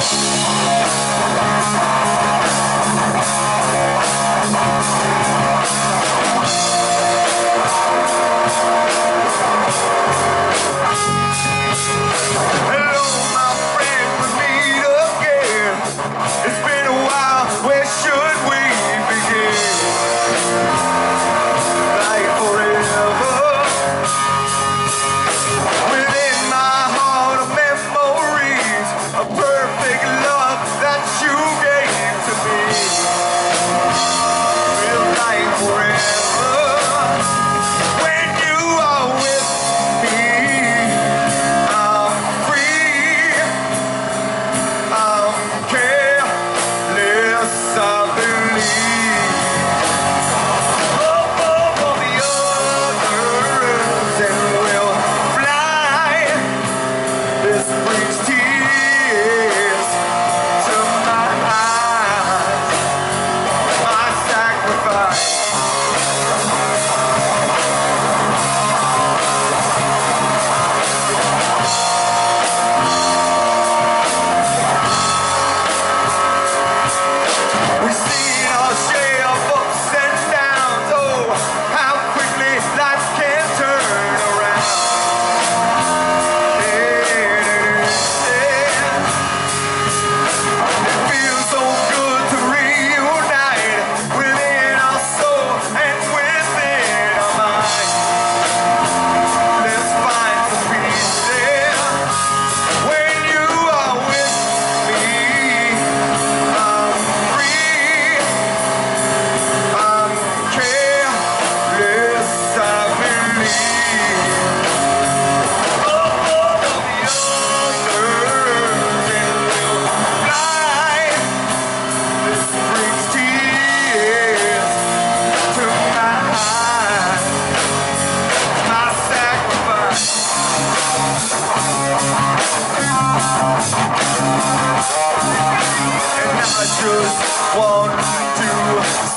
Yes.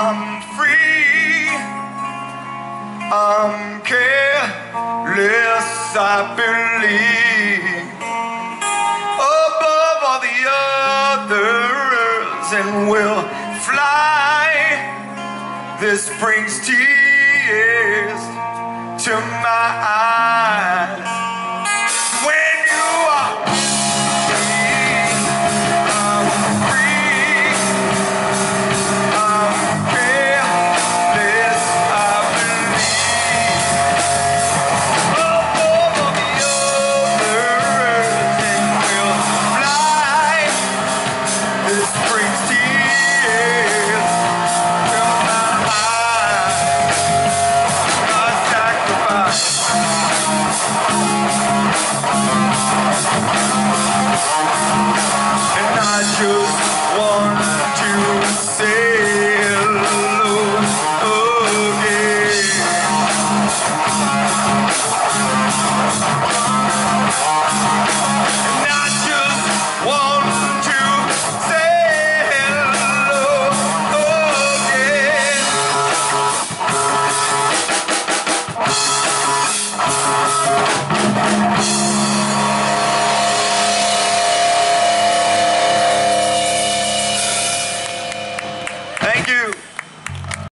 I'm free. I'm careless, I believe. Above all the others, and will fly. This brings tears to my eyes.